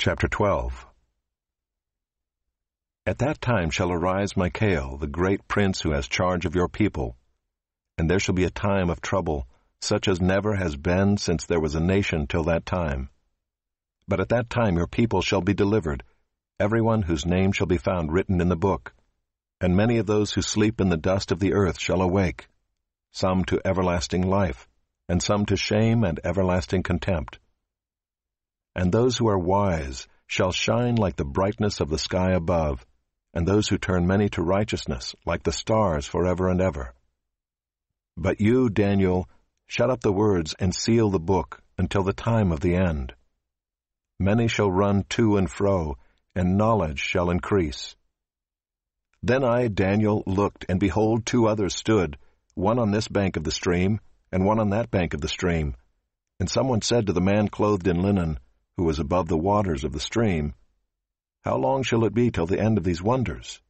Chapter 12 At that time shall arise Michael, the great prince who has charge of your people. And there shall be a time of trouble, such as never has been since there was a nation till that time. But at that time your people shall be delivered, every one whose name shall be found written in the book. And many of those who sleep in the dust of the earth shall awake, some to everlasting life, and some to shame and everlasting contempt. And those who are wise shall shine like the brightness of the sky above, and those who turn many to righteousness like the stars forever and ever. But you, Daniel, shut up the words and seal the book until the time of the end. Many shall run to and fro, and knowledge shall increase. Then I, Daniel, looked, and behold, two others stood, one on this bank of the stream, and one on that bank of the stream. And someone said to the man clothed in linen, who was above the waters of the stream, How long shall it be till the end of these wonders?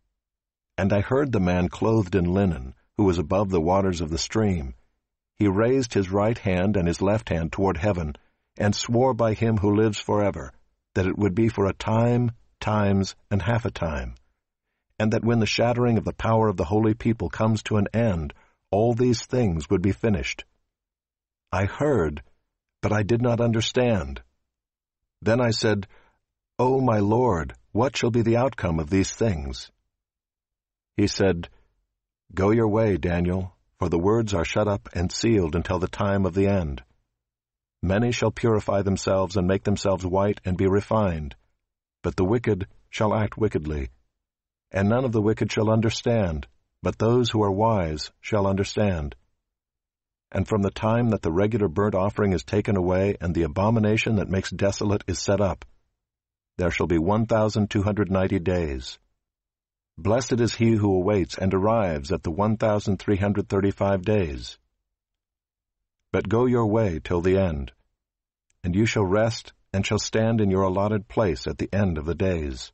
And I heard the man clothed in linen, who was above the waters of the stream. He raised his right hand and his left hand toward heaven, and swore by him who lives forever, that it would be for a time, times, and half a time, and that when the shattering of the power of the holy people comes to an end, all these things would be finished. I heard, but I did not understand. Then I said, O my Lord, what shall be the outcome of these things? He said, Go your way, Daniel, for the words are shut up and sealed until the time of the end. Many shall purify themselves and make themselves white and be refined, but the wicked shall act wickedly. And none of the wicked shall understand, but those who are wise shall understand. And from the time that the regular burnt offering is taken away and the abomination that makes desolate is set up, there shall be 1,290 days. Blessed is he who awaits and arrives at the 1,335 days. But go your way till the end, and you shall rest and shall stand in your allotted place at the end of the days.